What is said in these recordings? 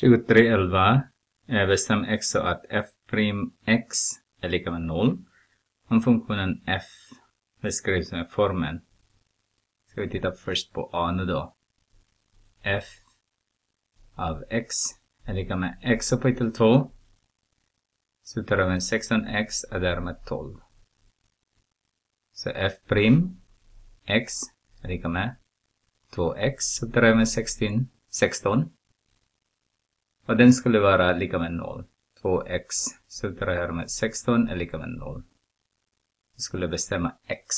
2311 är bestäm x så att f'x x är lika med 0 om funktionen f beskrivs med formen. Ska vi titta först på a nu då. f av x är lika med x upphöjt till 2. Så tar vi 16x är därmed 12. Så f' x är lika med 2x så tar vi 16, 16. Och den skulle vara lika med 0. 2x subtraherar med 16 är lika med 0. Vi skulle bestämma x.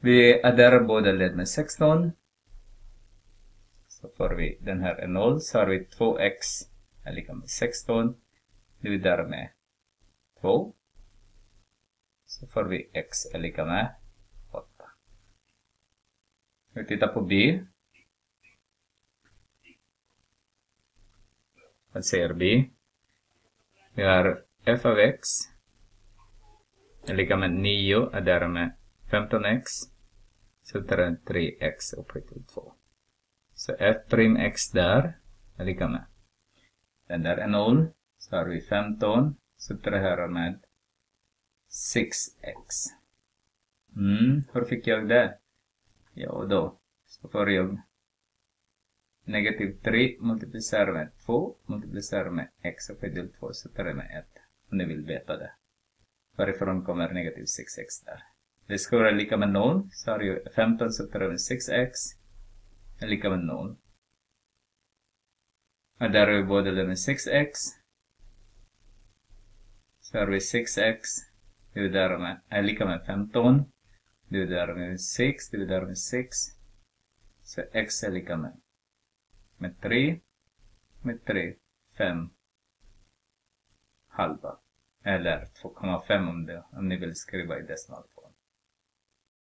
Vi adderar båda led med 16. Så får vi, den här är 0, så har vi 2x är lika med 16. Dividerar med 2. Så får vi x är lika med 8. Vi tittar på b. Vad ser vi? Vi har f av x är lika med 9 är därmed 15x. Så tar den 3x upphöjt till 2. Så f'x där är lika med. Den där är 0. Så har vi 15. Subtraherar med 6x. Mm, hur fick jag det? Ja då, så får jag Negativ 3 multiplicerar med 2 multiplicerar med x upphöjt till 2 så tar det med 1. Om ni vill veta det. Varifrån kommer negativ 6x där? Det ska vara lika med 0. Så har ju 15 så tar det med 6x är lika med 0. Och där har vi båda med 6x. Så har vi 6x dividerar med, är lika med 15. Dividerar med 6, dividerar med 6. Så x är lika med med 3 med 3, 5 halva. Eller 2,5 om, om ni vill skriva i decimalform.